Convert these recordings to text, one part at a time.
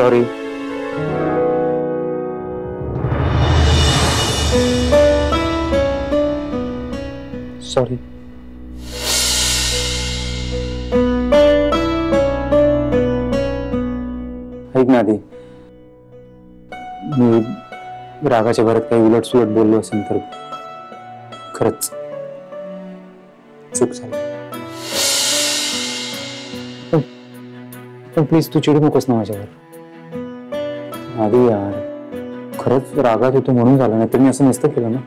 Sorry sorry ऐक ना आधी। मी रागाच्या भरात काही उलट सुलट बोललो असेल तर खरंच चूक झाली. प्लीज़ तू चिडू नकोस ना माझ्यावर. आधी यार. खरच रागात होतो म्हणून झालं नाही. तर असं नसतं केलं ना?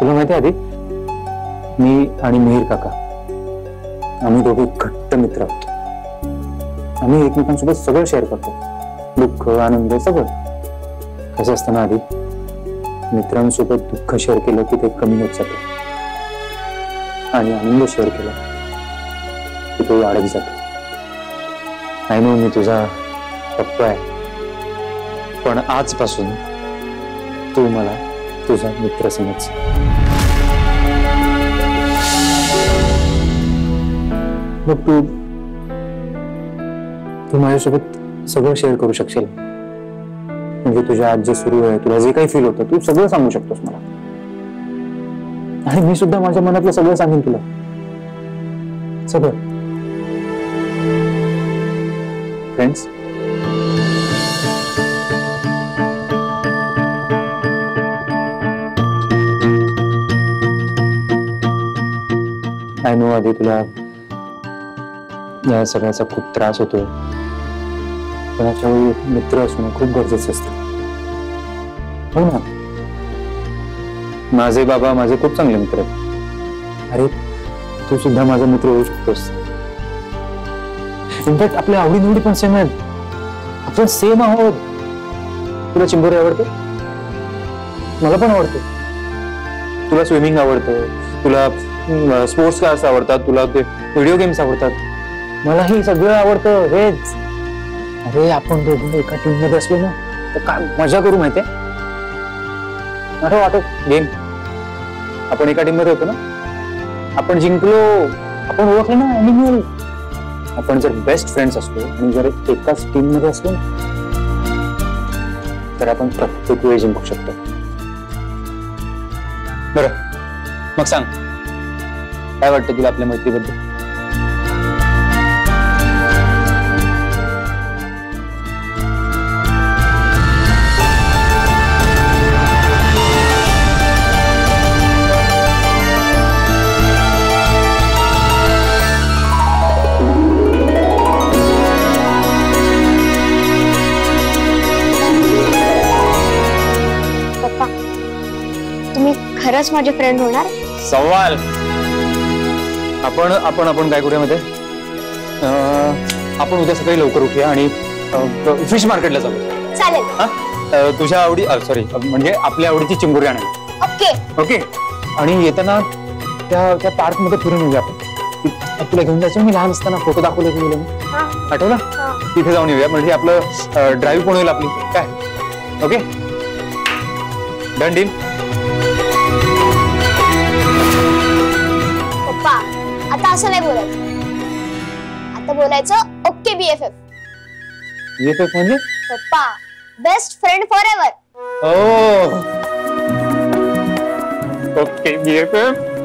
तुला माहिती आधी? मी आणि काका, आम्ही दोघे घट्ट मित्र आहोत. आम्ही एकमेकांसोबत सगळं शेअर करतो. दुःख, आनंद, सगळं. कसं असतं ना आधी? मित्रांसोबत दुःख शेअर केलं की ते कमी होत जातं. आणि आनंद शेअर केला की तो वाढत जातो. नाही नो मी तुझा पप्पा आहे. पण आजपासून तू मला तुझा मित्र समज मग तू तू माझ्यासोबत सगळं शेअर करू शकशील. म्हणजे तुझ्या आज जे सुरू आहे, तुला जे काही फील होतं, तू सगळं सांगू शकतोस मला. आणि मी सुद्धा माझ्या मनातलं सगळं सांगेन तुला. सगळं. फ्रेंड्स आय नो आधी तुला सगळ्याचा खूप त्रास होतोय. पण अशा वेळी मित्र असणं खूप गरजेचं असतं. हो ना? माझे बाबा माझे खूप चांगले मित्र आहेत. अरे, तू सुद्धा माझा मित्र होऊ शकतोस. इनफॅक्ट आपल्या आवडीनिवडी पण सेम आहेत. आपण सेम आहोत. तुला चिंबोरी आवडते? मला पण आवडते. तुला स्विमिंग आवडतं. तुला स्पोर्ट्स कार्स आवडतात. तुला ते व्हिडिओ गेम्स आवडतात. मलाही सगळं आवडतं, हेच. अरे, आपण दोघं एका टीम मध्ये असलो ना, तर काय मज़ा करू माहितीये? वाटो गेम आपण एका टीम मध्ये होतो ना, आपण जिंकलो, आपण ना अॅनिमल आपण जर बेस्ट फ्रेंड्स असलो आणि जर एकाच टीम मध्ये असलो तर आपण प्रत्येक वेळी जिंकू शकतो. बरं. मग सांग, काय वाटतं तुला आपल्या मैत्रीबद्दल? खरंच माझे फ्रेंड होणार? सवाल. आपण आपण आपण काय करूया मध्ये आपण उद्या सकाळी लवकर उठूया आणि फ़िश मार्केटला जाऊ चालेल. हा? अं, तुझ्या आवडी सॉरी म्हणजे आपल्या आवडीची चिंबोरी आणा ओके. ओके? आणि येताना त्या त्या पार्क मध्ये फिरून येऊया आपण. ति- तुला घेऊन जायचं मी लहान असताना फ़ोटो दाखवले मुलं हा. आठवला? हा. तिथे जाऊन येऊया. म्हणजे आपलं ड्राईव्ह पण होईल आपली? काय? ओके? डन डील आता असं नाही बोलायचं. आता बोलायचं ओके बी एफ़ एफ़ येतो म्हणजे? पप्पा best friend forever okay BFF.